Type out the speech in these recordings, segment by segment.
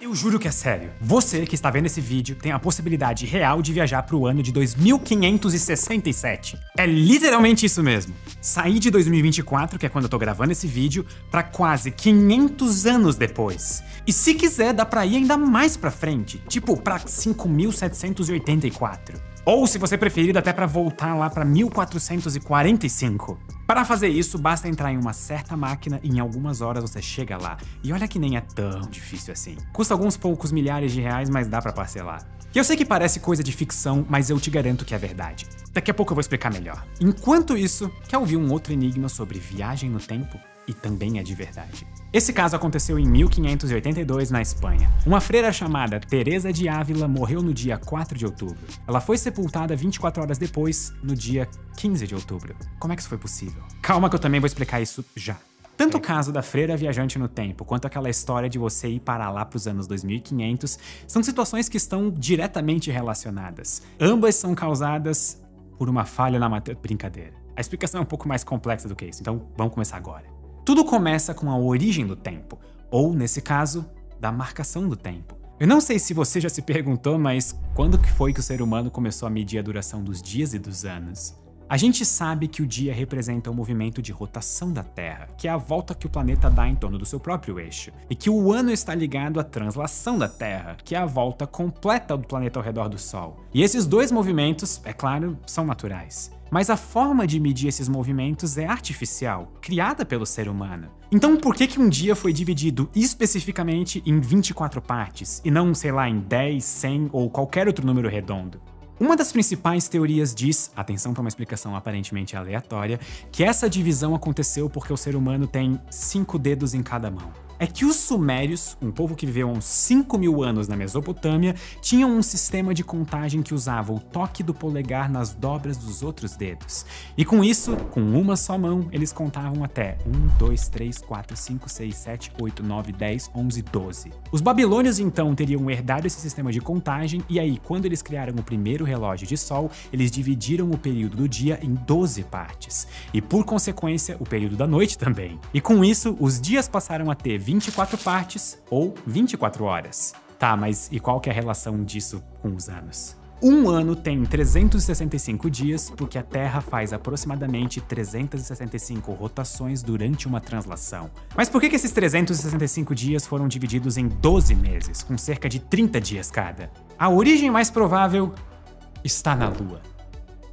Eu juro que é sério. Você que está vendo esse vídeo tem a possibilidade real de viajar para o ano de 2567. É literalmente isso mesmo. Sair de 2024, que é quando eu tô gravando esse vídeo, para quase 500 anos depois. E se quiser, dá pra ir ainda mais pra frente, tipo pra 5784. Ou, se você preferir, até para voltar lá para 1445. Para fazer isso, basta entrar em uma certa máquina e em algumas horas você chega lá. E olha que nem é tão difícil assim. Custa alguns poucos milhares de reais, mas dá para parcelar. E eu sei que parece coisa de ficção, mas eu te garanto que é verdade. Daqui a pouco eu vou explicar melhor. Enquanto isso, quer ouvir um outro enigma sobre viagem no tempo? E também é de verdade. Esse caso aconteceu em 1582 na Espanha. Uma freira chamada Teresa de Ávila morreu no dia 4 de outubro. Ela foi sepultada 24 horas depois, no dia 15 de outubro. Como é que isso foi possível? Calma que eu também vou explicar isso já. Tanto o caso da freira viajante no tempo, quanto aquela história de você ir para lá para os anos 2500, são situações que estão diretamente relacionadas. Ambas são causadas por uma falha na matéria. Brincadeira. A explicação é um pouco mais complexa do que isso, então vamos começar agora. Tudo começa com a origem do tempo, ou, nesse caso, da marcação do tempo. Eu não sei se você já se perguntou, mas quando que foi que o ser humano começou a medir a duração dos dias e dos anos? A gente sabe que o dia representa o movimento de rotação da Terra, que é a volta que o planeta dá em torno do seu próprio eixo, e que o ano está ligado à translação da Terra, que é a volta completa do planeta ao redor do Sol. E esses dois movimentos, é claro, são naturais. Mas a forma de medir esses movimentos é artificial, criada pelo ser humano. Então por que, que um dia foi dividido especificamente em 24 partes, e não, sei lá, em 10, 100 ou qualquer outro número redondo? Uma das principais teorias diz, atenção para uma explicação aparentemente aleatória, que essa divisão aconteceu porque o ser humano tem cinco dedos em cada mão é que os sumérios, um povo que viveu há uns 5 mil anos na Mesopotâmia, tinham um sistema de contagem que usava o toque do polegar nas dobras dos outros dedos. E com isso, com uma só mão, eles contavam até 1, 2, 3, 4, 5, 6, 7, 8, 9, 10, 11, 12. Os babilônios então teriam herdado esse sistema de contagem e aí, quando eles criaram o primeiro relógio de sol, eles dividiram o período do dia em 12 partes. E por consequência, o período da noite também. E com isso, os dias passaram a ter 24 partes ou 24 horas. Tá, mas e qual que é a relação disso com os anos? Um ano tem 365 dias, porque a Terra faz aproximadamente 365 rotações durante uma translação. Mas por que, que esses 365 dias foram divididos em 12 meses, com cerca de 30 dias cada? A origem mais provável está na Lua.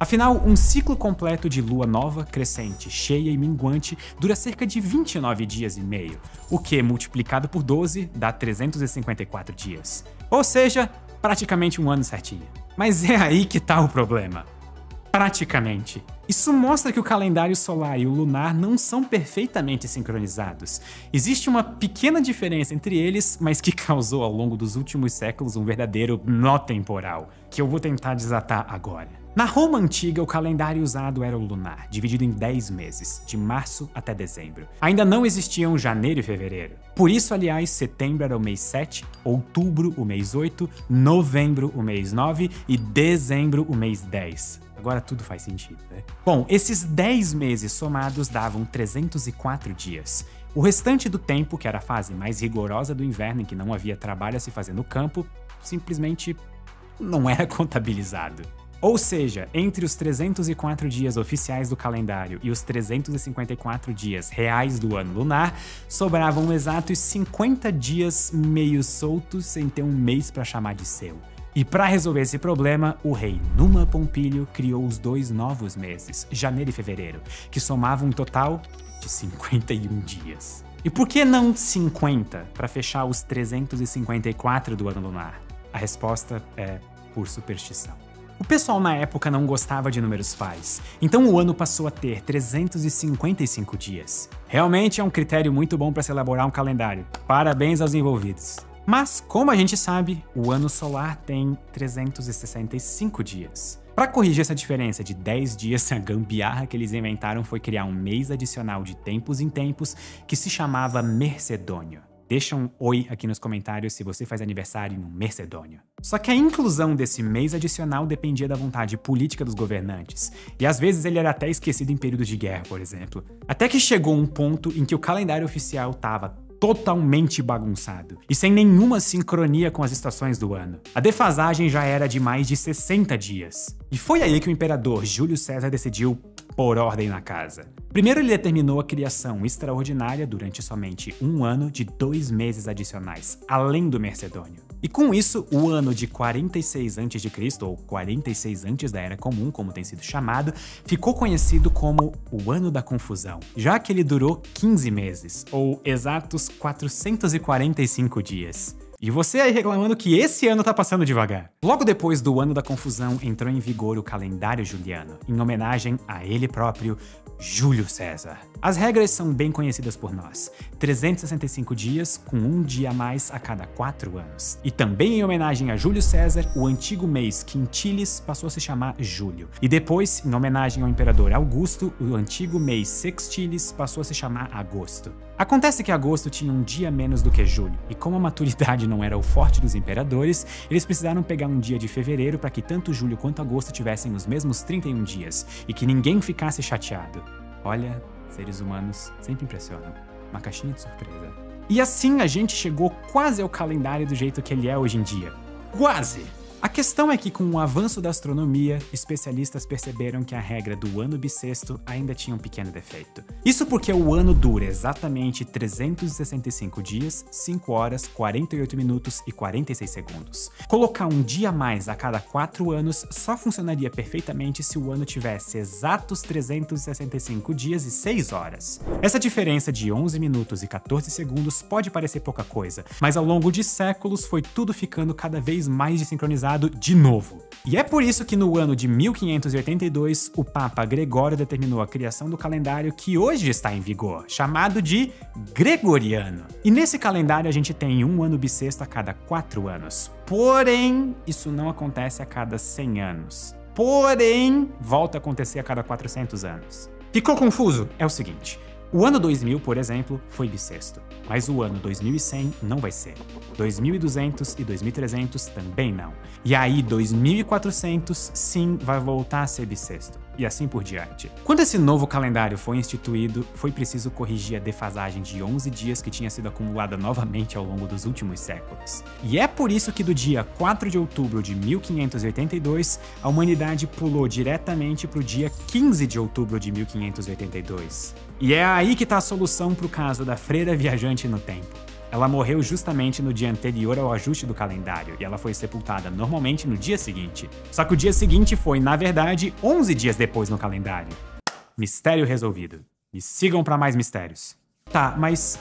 Afinal, um ciclo completo de lua nova, crescente, cheia e minguante dura cerca de 29 dias e meio, o que, multiplicado por 12, dá 354 dias. Ou seja, praticamente um ano certinho. Mas é aí que tá o problema. Praticamente. Isso mostra que o calendário solar e o lunar não são perfeitamente sincronizados. Existe uma pequena diferença entre eles, mas que causou ao longo dos últimos séculos um verdadeiro nó temporal, que eu vou tentar desatar agora. Na Roma antiga, o calendário usado era o lunar, dividido em 10 meses, de março até dezembro. Ainda não existiam janeiro e fevereiro. Por isso, aliás, setembro era o mês 7, outubro o mês 8, novembro o mês 9 e dezembro o mês 10. Agora tudo faz sentido, né? Bom, esses 10 meses somados davam 304 dias. O restante do tempo, que era a fase mais rigorosa do inverno em que não havia trabalho a se fazer no campo, simplesmente não era contabilizado. Ou seja, entre os 304 dias oficiais do calendário e os 354 dias reais do ano lunar, sobravam exatos 50 dias meio soltos sem ter um mês para chamar de seu. E para resolver esse problema, o rei Numa Pompílio criou os dois novos meses, janeiro e fevereiro, que somavam um total de 51 dias. E por que não 50 para fechar os 354 do ano lunar? A resposta é por superstição. O pessoal na época não gostava de números pares, então o ano passou a ter 355 dias. Realmente é um critério muito bom para se elaborar um calendário. Parabéns aos envolvidos. Mas, como a gente sabe, o ano solar tem 365 dias. Para corrigir essa diferença de 10 dias, a gambiarra que eles inventaram foi criar um mês adicional de tempos em tempos que se chamava Mercedônio. Deixa um oi aqui nos comentários se você faz aniversário no Mercedônio. Só que a inclusão desse mês adicional dependia da vontade política dos governantes, e às vezes ele era até esquecido em períodos de guerra, por exemplo. Até que chegou um ponto em que o calendário oficial estava totalmente bagunçado e sem nenhuma sincronia com as estações do ano. A defasagem já era de mais de 60 dias. E foi aí que o imperador Júlio César decidiu pôr ordem na casa. Primeiro, ele determinou a criação extraordinária durante somente um ano de dois meses adicionais, além do Mercedônio. E com isso, o ano de 46 a.C., ou 46 antes da Era Comum, como tem sido chamado, ficou conhecido como o Ano da Confusão, já que ele durou 15 meses, ou exatos 445 dias. E você aí reclamando que esse ano tá passando devagar. Logo depois do ano da confusão, entrou em vigor o calendário juliano, em homenagem a ele próprio, Júlio César. As regras são bem conhecidas por nós. 365 dias, com um dia a mais a cada quatro anos. E também em homenagem a Júlio César, o antigo mês Quintilis passou a se chamar Júlio. E depois, em homenagem ao imperador Augusto, o antigo mês Sextilis passou a se chamar Agosto. Acontece que agosto tinha um dia menos do que julho, e como a maturidade não era o forte dos imperadores, eles precisaram pegar um dia de fevereiro para que tanto julho quanto agosto tivessem os mesmos 31 dias, e que ninguém ficasse chateado. Olha, seres humanos sempre impressionam. Uma caixinha de surpresa. E assim a gente chegou quase ao calendário do jeito que ele é hoje em dia. Quase! A questão é que, com o avanço da astronomia, especialistas perceberam que a regra do ano bissexto ainda tinha um pequeno defeito. Isso porque o ano dura exatamente 365 dias, 5 horas, 48 minutos e 46 segundos. Colocar um dia a mais a cada 4 anos só funcionaria perfeitamente se o ano tivesse exatos 365 dias e 6 horas. Essa diferença de 11 minutos e 14 segundos pode parecer pouca coisa, mas ao longo de séculos foi tudo ficando cada vez mais desincronizado de novo. E é por isso que no ano de 1582, o Papa Gregório determinou a criação do calendário que hoje está em vigor, chamado de Gregoriano. E nesse calendário a gente tem um ano bissexto a cada quatro anos. Porém, isso não acontece a cada 100 anos. Porém, volta a acontecer a cada 400 anos. Ficou confuso? É o seguinte. O ano 2000, por exemplo, foi bissexto, mas o ano 2100 não vai ser. 2200 e 2300 também não. E aí 2400 sim vai voltar a ser bissexto e assim por diante. Quando esse novo calendário foi instituído, foi preciso corrigir a defasagem de 11 dias que tinha sido acumulada novamente ao longo dos últimos séculos. E é por isso que do dia 4 de outubro de 1582, a humanidade pulou diretamente para o dia 15 de outubro de 1582. E é aí que está a solução para o caso da freira viajante no tempo. Ela morreu justamente no dia anterior ao ajuste do calendário e ela foi sepultada normalmente no dia seguinte. Só que o dia seguinte foi, na verdade, 11 dias depois no calendário. Mistério resolvido. Me sigam para mais mistérios. Tá, mas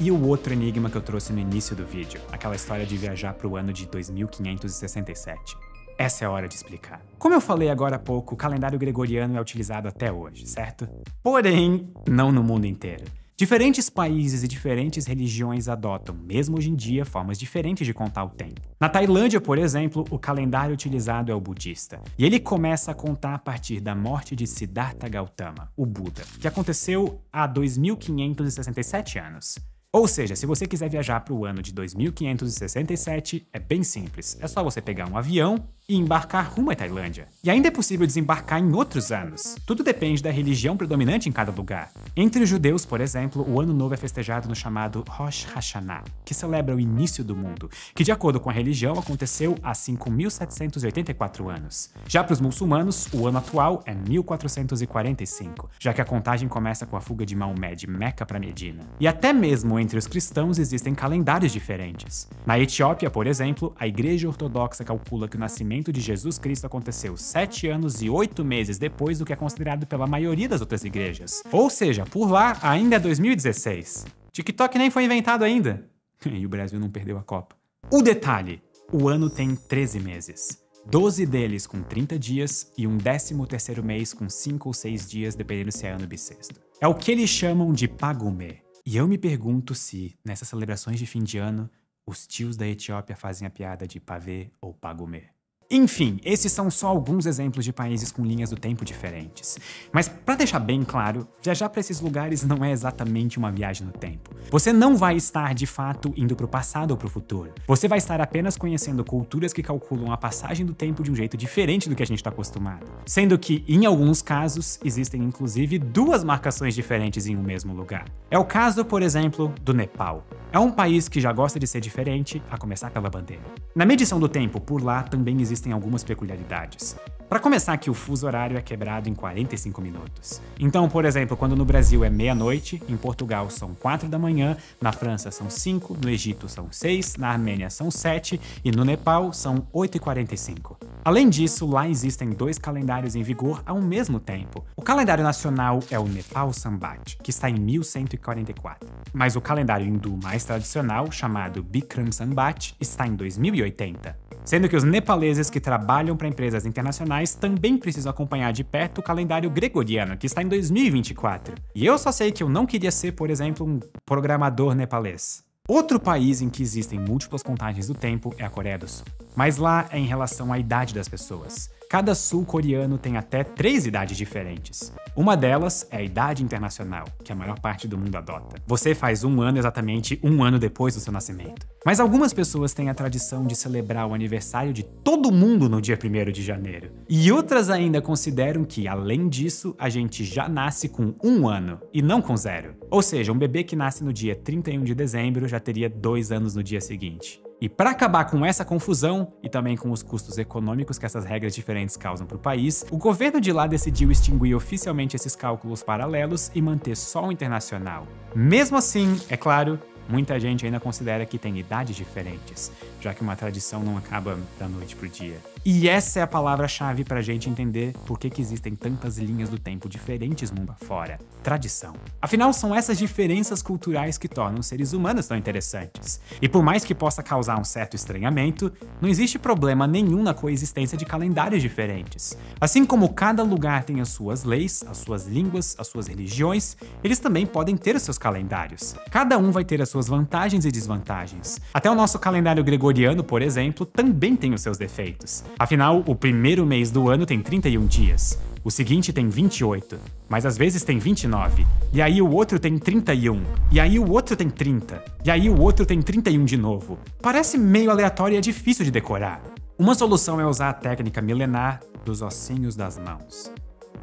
e o outro enigma que eu trouxe no início do vídeo? Aquela história de viajar para o ano de 2567. Essa é a hora de explicar. Como eu falei agora há pouco, o calendário gregoriano é utilizado até hoje, certo? Porém, não no mundo inteiro. Diferentes países e diferentes religiões adotam, mesmo hoje em dia, formas diferentes de contar o tempo. Na Tailândia, por exemplo, o calendário utilizado é o budista, e ele começa a contar a partir da morte de Siddhartha Gautama, o Buda, que aconteceu há 2567 anos. Ou seja, se você quiser viajar para o ano de 2567, é bem simples. É só você pegar um avião e embarcar rumo à Tailândia. E ainda é possível desembarcar em outros anos. Tudo depende da religião predominante em cada lugar. Entre os judeus, por exemplo, o Ano Novo é festejado no chamado Rosh Hashanah, que celebra o início do mundo, que de acordo com a religião aconteceu há 5.784 anos. Já para os muçulmanos, o ano atual é 1445, já que a contagem começa com a fuga de Maomé de Meca para Medina. E até mesmo entre os cristãos existem calendários diferentes. Na Etiópia, por exemplo, a Igreja Ortodoxa calcula que o nascimento de Jesus Cristo aconteceu sete anos e oito meses depois do que é considerado pela maioria das outras igrejas. Ou seja, por lá ainda é 2016. TikTok nem foi inventado ainda. e o Brasil não perdeu a Copa. O detalhe: o ano tem 13 meses. 12 deles com 30 dias e um 13 terceiro mês com 5 ou 6 dias, dependendo se é ano bissexto. É o que eles chamam de pagumê. E eu me pergunto se, nessas celebrações de fim de ano, os tios da Etiópia fazem a piada de pavê ou pagumê. Enfim, esses são só alguns exemplos de países com linhas do tempo diferentes. Mas para deixar bem claro, viajar para esses lugares não é exatamente uma viagem no tempo. Você não vai estar de fato indo para o passado ou para o futuro. Você vai estar apenas conhecendo culturas que calculam a passagem do tempo de um jeito diferente do que a gente está acostumado. Sendo que, em alguns casos, existem inclusive duas marcações diferentes em um mesmo lugar. É o caso, por exemplo, do Nepal. É um país que já gosta de ser diferente, a começar pela bandeira. Na medição do tempo, por lá também existem algumas peculiaridades. Para começar que o fuso horário é quebrado em 45 minutos. Então, por exemplo, quando no Brasil é meia-noite, em Portugal são 4 da manhã, na França são 5, no Egito são 6, na Armênia são 7 e no Nepal são 8 e 45. Além disso, lá existem dois calendários em vigor ao mesmo tempo. O calendário nacional é o Nepal Sambat, que está em 1144. Mas o calendário hindu mais tradicional, chamado Bikram Sambat, está em 2080. Sendo que os nepaleses que trabalham para empresas internacionais também precisam acompanhar de perto o calendário gregoriano, que está em 2024. E eu só sei que eu não queria ser, por exemplo, um programador nepalês. Outro país em que existem múltiplas contagens do tempo é a Coreia do Sul. Mas lá é em relação à idade das pessoas. Cada sul-coreano tem até três idades diferentes. Uma delas é a idade internacional, que a maior parte do mundo adota. Você faz um ano exatamente um ano depois do seu nascimento. Mas algumas pessoas têm a tradição de celebrar o aniversário de todo mundo no dia 1 de janeiro. E outras ainda consideram que, além disso, a gente já nasce com um ano e não com zero. Ou seja, um bebê que nasce no dia 31 de dezembro já teria dois anos no dia seguinte. E para acabar com essa confusão e também com os custos econômicos que essas regras diferentes causam para o país, o governo de lá decidiu extinguir oficialmente esses cálculos paralelos e manter só o internacional. Mesmo assim, é claro, muita gente ainda considera que tem idades diferentes, já que uma tradição não acaba da noite pro dia. E essa é a palavra-chave para a gente entender por que, que existem tantas linhas do tempo diferentes mundo afora. Tradição. Afinal, são essas diferenças culturais que tornam os seres humanos tão interessantes. E por mais que possa causar um certo estranhamento, não existe problema nenhum na coexistência de calendários diferentes. Assim como cada lugar tem as suas leis, as suas línguas, as suas religiões, eles também podem ter os seus calendários. Cada um vai ter as suas vantagens e desvantagens. Até o nosso calendário gregoriano, por exemplo, também tem os seus defeitos. Afinal, o primeiro mês do ano tem 31 dias, o seguinte tem 28, mas às vezes tem 29, e aí o outro tem 31, e aí o outro tem 30, e aí o outro tem 31 de novo. Parece meio aleatório e é difícil de decorar. Uma solução é usar a técnica milenar dos ossinhos das mãos.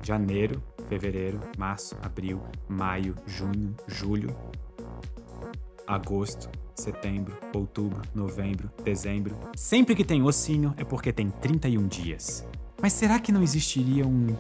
Janeiro, fevereiro, março, abril, maio, junho, julho, agosto, setembro, outubro, novembro, dezembro. Sempre que tem ossinho é porque tem 31 dias. Mas será que não existiria um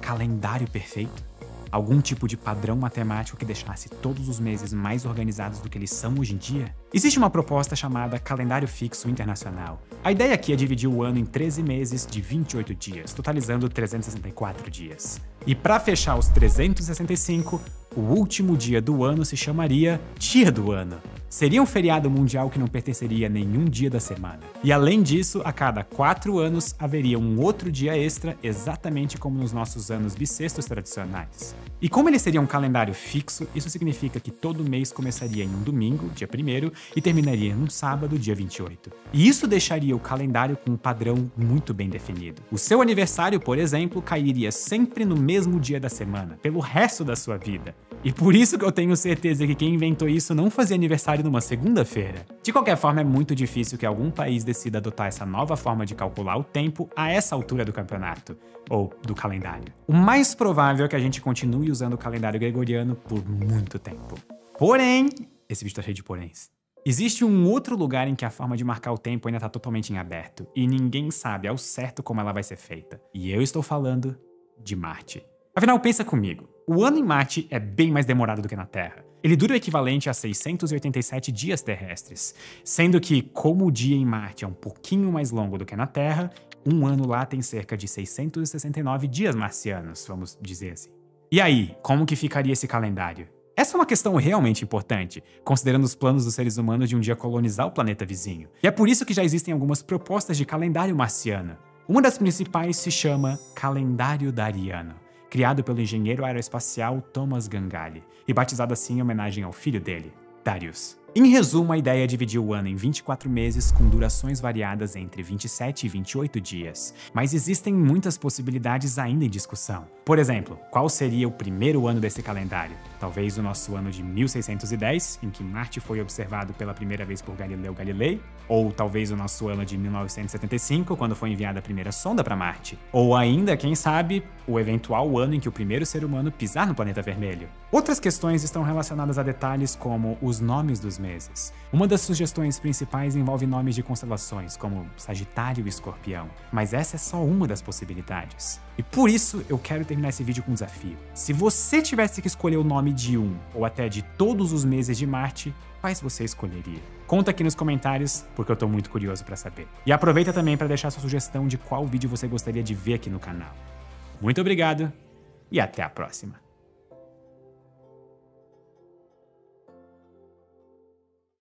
calendário perfeito? Algum tipo de padrão matemático que deixasse todos os meses mais organizados do que eles são hoje em dia? Existe uma proposta chamada Calendário Fixo Internacional. A ideia aqui é dividir o ano em 13 meses de 28 dias, totalizando 364 dias. E para fechar os 365, o último dia do ano se chamaria Dia do Ano. Seria um feriado mundial que não pertenceria a nenhum dia da semana. E além disso, a cada quatro anos haveria um outro dia extra, exatamente como nos nossos anos bissextos tradicionais. E como ele seria um calendário fixo, isso significa que todo mês começaria em um domingo, dia 1 e terminaria em um sábado, dia 28. E isso deixaria o calendário com um padrão muito bem definido. O seu aniversário, por exemplo, cairia sempre no mesmo dia da semana, pelo resto da sua vida. E por isso que eu tenho certeza que quem inventou isso não fazia aniversário numa segunda-feira. De qualquer forma, é muito difícil que algum país decida adotar essa nova forma de calcular o tempo a essa altura do campeonato, ou do calendário. O mais provável é que a gente continue usando o calendário gregoriano por muito tempo. Porém, esse vídeo tá cheio de poréns. Existe um outro lugar em que a forma de marcar o tempo ainda está totalmente em aberto, e ninguém sabe ao certo como ela vai ser feita. E eu estou falando de Marte. Afinal, pensa comigo. O ano em Marte é bem mais demorado do que na Terra. Ele dura o equivalente a 687 dias terrestres, sendo que, como o dia em Marte é um pouquinho mais longo do que na Terra, um ano lá tem cerca de 669 dias marcianos, vamos dizer assim. E aí, como que ficaria esse calendário? Essa é uma questão realmente importante, considerando os planos dos seres humanos de um dia colonizar o planeta vizinho. E é por isso que já existem algumas propostas de calendário marciano. Uma das principais se chama Calendário Dariano criado pelo engenheiro aeroespacial Thomas Gangali e batizado assim em homenagem ao filho dele, Darius. Em resumo, a ideia é dividir o ano em 24 meses com durações variadas entre 27 e 28 dias. Mas existem muitas possibilidades ainda em discussão. Por exemplo, qual seria o primeiro ano desse calendário? Talvez o nosso ano de 1610, em que Marte foi observado pela primeira vez por Galileu Galilei? Ou talvez o nosso ano de 1975, quando foi enviada a primeira sonda para Marte? Ou ainda, quem sabe, o eventual ano em que o primeiro ser humano pisar no planeta vermelho? Outras questões estão relacionadas a detalhes como os nomes dos meses. Uma das sugestões principais envolve nomes de constelações, como Sagitário e Escorpião, mas essa é só uma das possibilidades. E por isso eu quero terminar esse vídeo com um desafio. Se você tivesse que escolher o nome de um, ou até de todos os meses de Marte, quais você escolheria? Conta aqui nos comentários, porque eu tô muito curioso para saber. E aproveita também para deixar sua sugestão de qual vídeo você gostaria de ver aqui no canal. Muito obrigado e até a próxima!